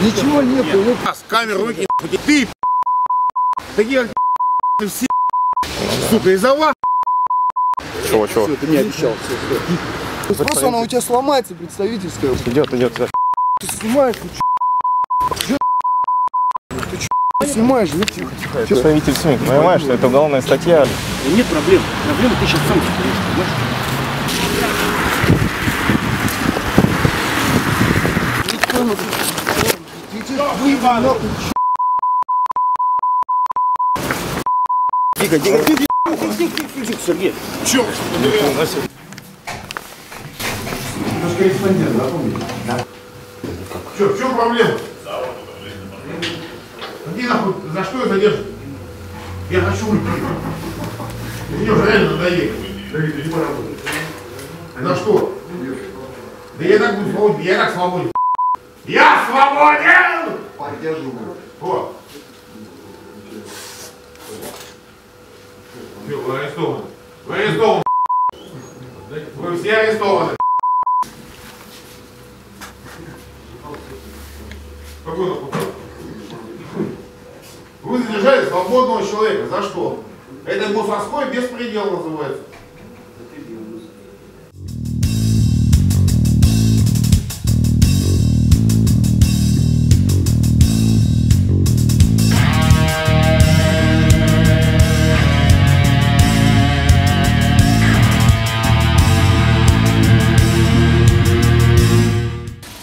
Ничего нету. вот С камеру выкинь, нахуй. ты, такие, как все, сука, из-за вас. Чего, чего? Ты мне обещал. Просто она у тебя сломается, представительская. Идет, идет. Ты снимаешь, ты чё? Ты снимаешь, ну тихо, тихо. Представитель СМИ, понимаешь, что это уголовная статья. Да нет проблем. Проблема ты сейчас сам понимаешь? Выйди нахуй, чё? Тихо, тихо, тихо. Тихо, Сергей. Чё? Чё, в чем проблема? Иди нахуй, за что это держишь? Я хочу уйти. Мне уже реально надоело. Давид, иди поработай. За что? Да я так буду свободен, я так свободен. Я свободен! Поддерживаю. Вот. Все, вы арестованы. Вы арестованы. Вы все арестованы. Спокойно. Вы задержали свободного человека. За что? Это мусорской беспредел называется.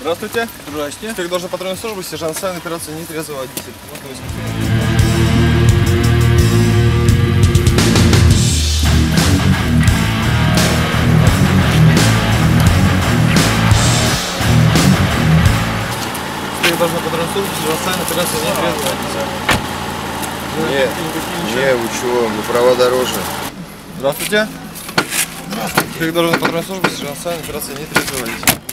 Здравствуйте. Здрасте. Как должен патрульной службы, сержант Сайн, операция нетрезвый водитель. Как должен патрульной службы, сержант Сайн, операция нетрезвый водитель. Не, не, вы чего, мы права дороже. Здравствуйте. Здравствуйте. Как должен патрульной службы, сержант Сайн, операция нетрезвый водитель.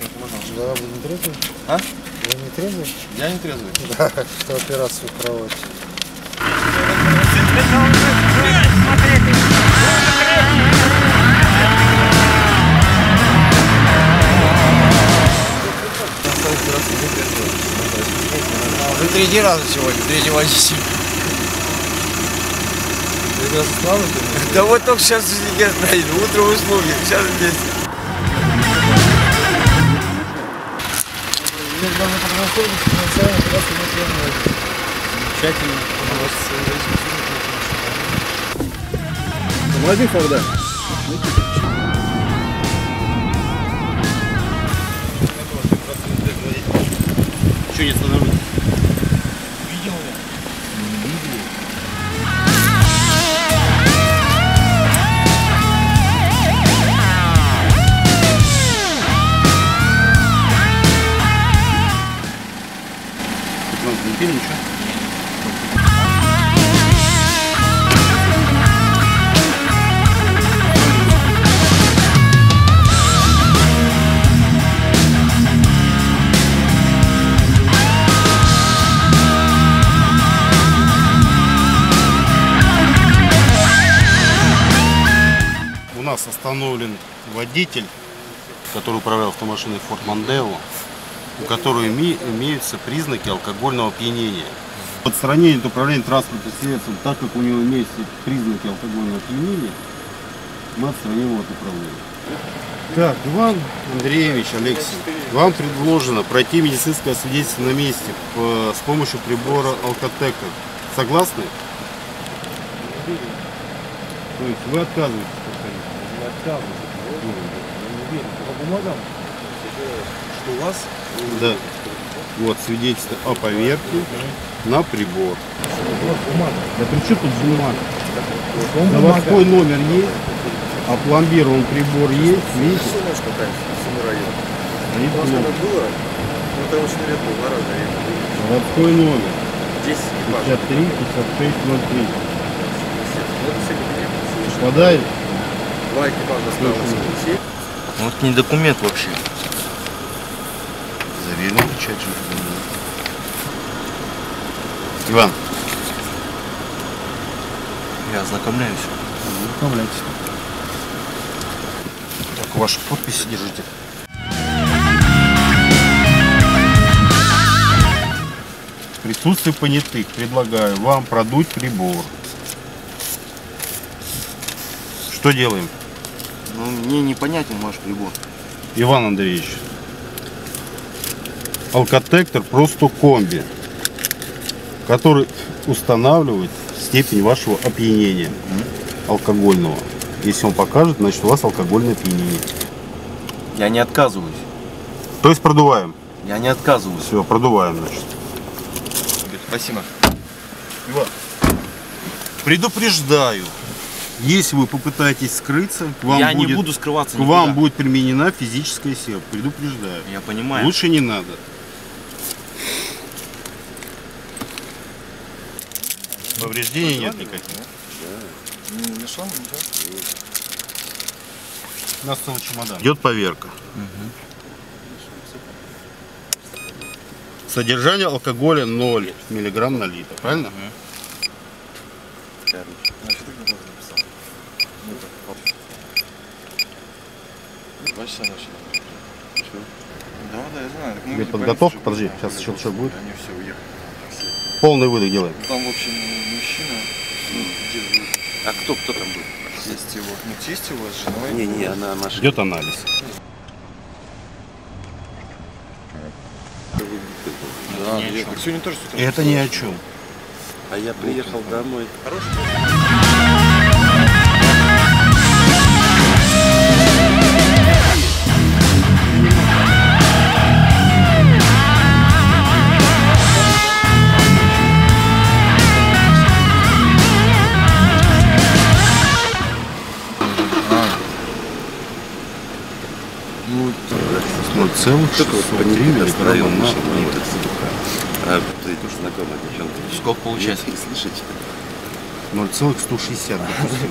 Да, вы не трезвый? А? Вы не трезвый? Я не трезвый. Да, что операцию кровать. Вы третий раз сегодня, третий водитель. Да вот только сейчас я знаю, утро услуги, сейчас здесь. Тщательно. Молодец, когда? Что не остановился? Видел? Не пили ничего? Нас остановлен водитель, который управлял автомашиной Ford Mondeo, у которого име- имеются признаки алкогольного опьянения. Отстранение от управления транспортным средством, так как у него имеются признаки алкогольного опьянения, мы отстраним его от управления. Так, Иван Андреевич, Алексей, вам предложено пройти медицинское свидетельство на месте по- с помощью прибора алкотека. Согласны? То есть вы отказываетесь проходить? Не отказываюсь. По бумагам? Что у вас? Да. Вот свидетельство о поверке на прибор. Да при чем тут бумага? Заводской номер есть, опломбирован прибор есть, видите? Номер. Заводской номер. 53 56 03. Совпадает? Ну, это не документ вообще. Заверено печать же. Иван, Я ознакомляюсь. ознакомляйтесь. Так, вашу подпись держите. присутствии понятых предлагаю вам продуть прибор. Что делаем? Ну, мне непонятен ваш прибор. Иван Андреевич. Алкотектор просто комби, который устанавливает степень вашего опьянения алкогольного. Если он покажет, значит у вас алкогольное опьянение. Я не отказываюсь. То есть продуваем. Я не отказываюсь. Все, продуваем, значит. Спасибо. Предупреждаю, если вы попытаетесь скрыться, к вам, я будет, не буду скрываться к вам будет применена физическая сила. Предупреждаю. Я понимаю. Лучше не надо. Повреждений нет никаких. У нас целый чемодан. Идет поверка. Содержание алкоголя 0 миллиграмм на литр. Правильно? Два часа ночи. Да, да, я знаю. Подготовка. Подожди, сейчас еще что будет. Они все уехали. Полный выдох делаем. Там, в общем, мужчина. А кто, кто там был? Тесть его. Ну, тесть его с женой. Не, не, она наша. Идет анализ. Да, я- так сегодня тоже с утра. Это ни о чем. А я приехал домой. Ноль целых шестьсот три миллиграмма на литр. А, ты знакомая девчонка. Сколько получается? Слышите? 0,160, допустим.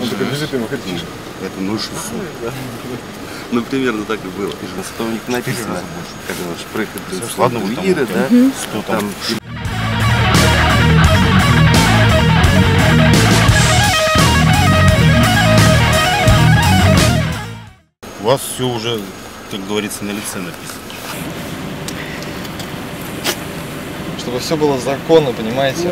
Ну, так бежит ему хоть Это 0,600. Ну, примерно так и было. Зато у них написано, как оно, шпрехет. Ладно, вот там, да? там, 100 там. Там У вас все уже, как говорится, на лице написано. Чтобы все было законно, понимаете?